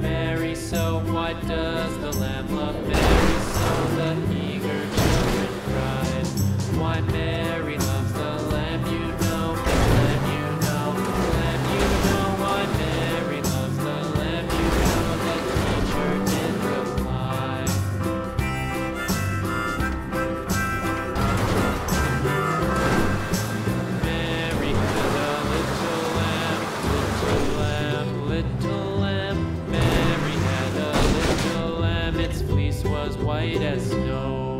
Mary so, what does white as snow.